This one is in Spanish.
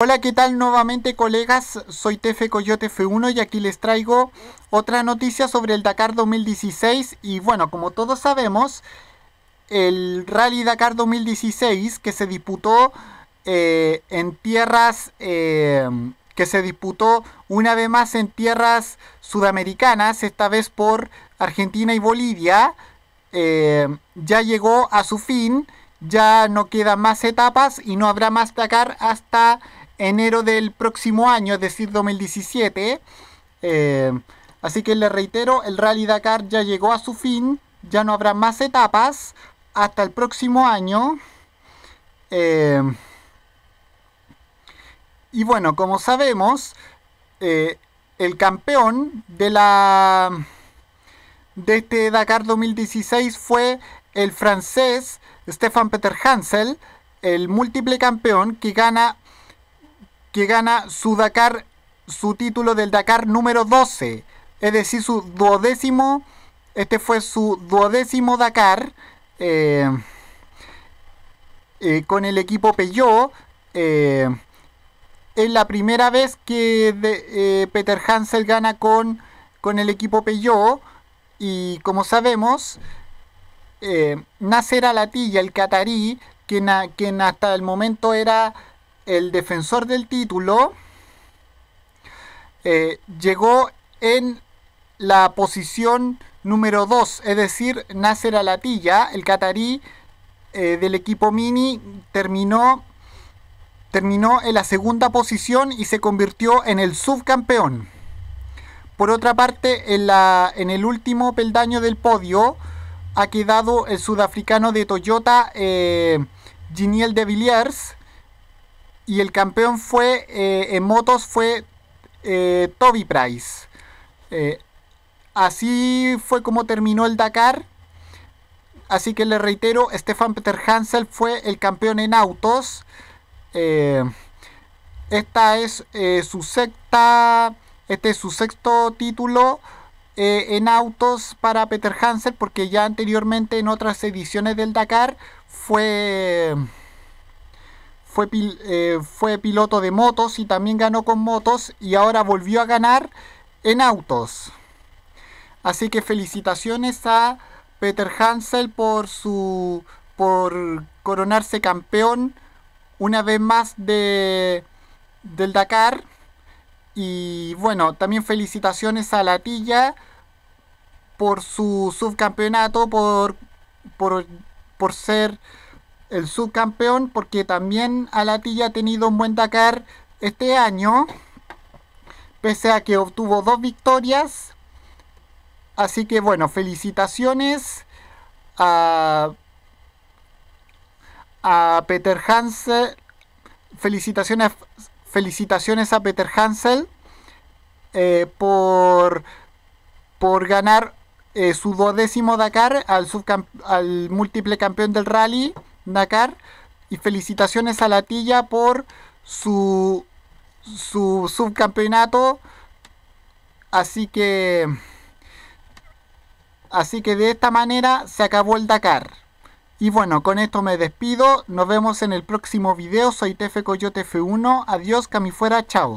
Hola, ¿qué tal nuevamente colegas? Soy Tefe Coyote F1 y aquí les traigo otra noticia sobre el Dakar 2016 y bueno, como todos sabemos, el Rally Dakar 2016 que se disputó eh, en tierras, eh, que se disputó una vez más en tierras sudamericanas, esta vez por Argentina y Bolivia, eh, ya llegó a su fin, ya no quedan más etapas y no habrá más Dakar hasta enero del próximo año, es decir, 2017. Eh, así que les reitero, el Rally Dakar ya llegó a su fin, ya no habrá más etapas hasta el próximo año. Eh, y bueno, como sabemos, eh, el campeón de la de este Dakar 2016 fue el francés Stefan Peter Hansel, el múltiple campeón que gana que gana su Dakar, su título del Dakar número 12, es decir, su duodécimo, este fue su duodécimo Dakar eh, eh, con el equipo Peugeot. Eh, es la primera vez que Peter Hansel gana con, con el equipo Peugeot y como sabemos, Nasser Alatilla, el catarí, quien, quien hasta el momento era el defensor del título eh, llegó en la posición número 2, es decir, Nasser Alatilla, el catarí eh, del equipo Mini, terminó, terminó en la segunda posición y se convirtió en el subcampeón. Por otra parte, en, la, en el último peldaño del podio ha quedado el sudafricano de Toyota, eh, Giniel de Villiers, y el campeón fue eh, en motos fue eh, Toby Price. Eh, así fue como terminó el Dakar. Así que le reitero, Stefan Peter Hansel fue el campeón en autos. esta es su sexta. Este es su sexto título en autos para Peter Hansel. Porque ya anteriormente en otras ediciones del Dakar fue fue, eh, fue piloto de motos y también ganó con motos y ahora volvió a ganar en autos. Así que felicitaciones a Peter Hansel por su por coronarse campeón una vez más de del Dakar y bueno, también felicitaciones a Latilla por su subcampeonato por por, por ser el subcampeón porque también Alatilla ha tenido un buen Dakar este año, pese a que obtuvo dos victorias. Así que bueno, felicitaciones a, a Peter Hansel. Felicitaciones, felicitaciones a Peter Hansel eh, por, por ganar eh, su duodécimo Dakar al, al múltiple campeón del rally. Dakar. Y felicitaciones a Latilla por su, su subcampeonato. Así que. Así que de esta manera se acabó el Dakar. Y bueno, con esto me despido. Nos vemos en el próximo video. Soy Tefe Coyote F1. Adiós, Camifuera, chao.